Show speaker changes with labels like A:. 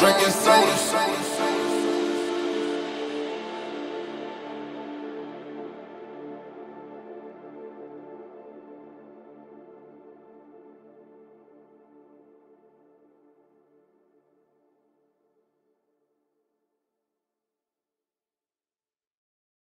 A: Drinking